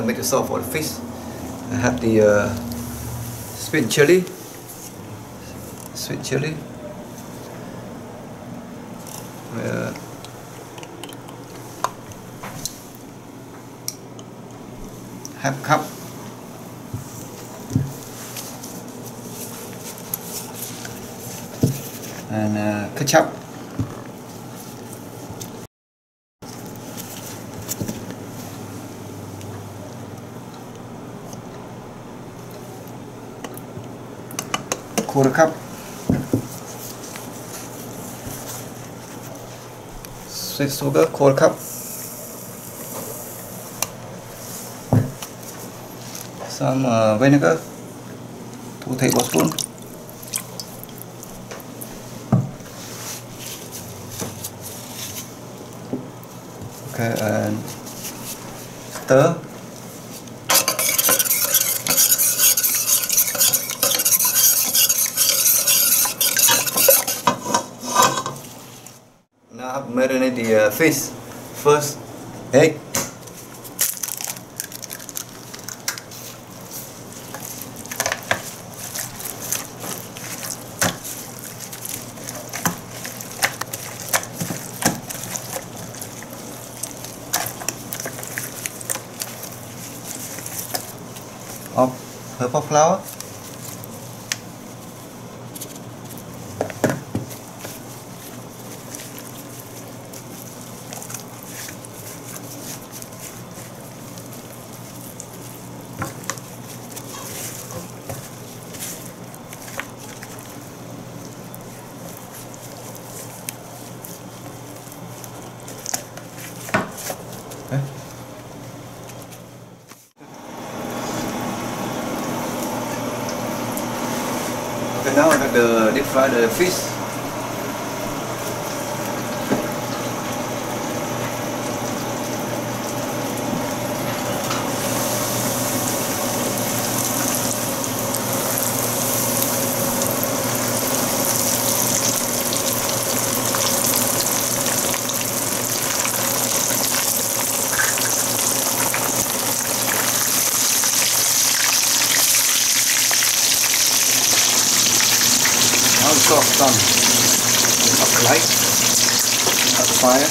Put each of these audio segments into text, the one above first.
to make the sauce for the fish. I have the uh, sweet chili, sweet chili, uh, half cup. And uh, ketchup ครูนะครับ ซิสซูเกอร์โคนครับซัมเวนิเกอร์ทูเทบอสปูน okay and stir marinate the uh, fish. First egg. Of purple flour Okay, now the deep fry the fish. Sauce done. The light. Up fire.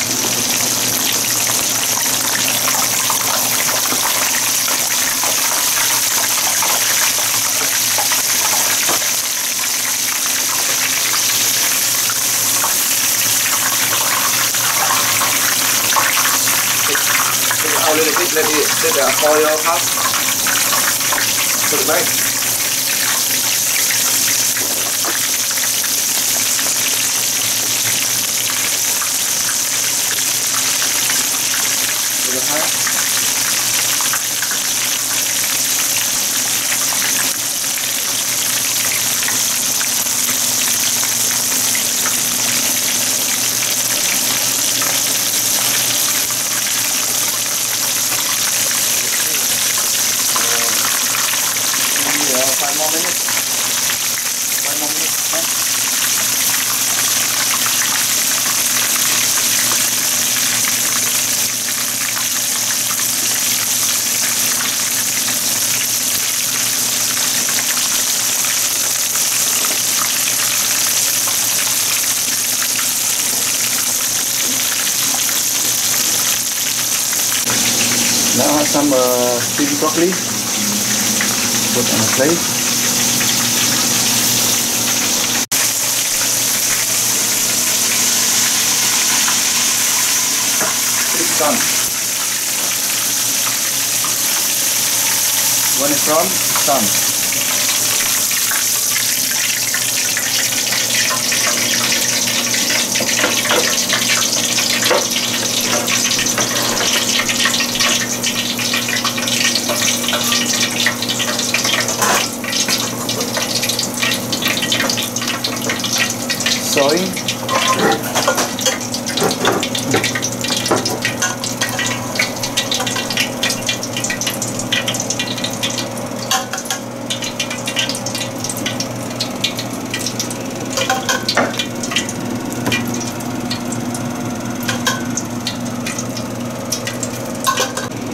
A little bit, let it let the. Put it back. Five more minutes. Five more minutes. Now I some uh, steamed broccoli. Put on a plate. Done. When it's done, it's done. Soy.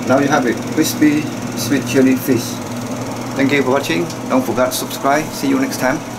now you have it crispy sweet chili fish. Thank you for watching. Don't forget to subscribe. See you next time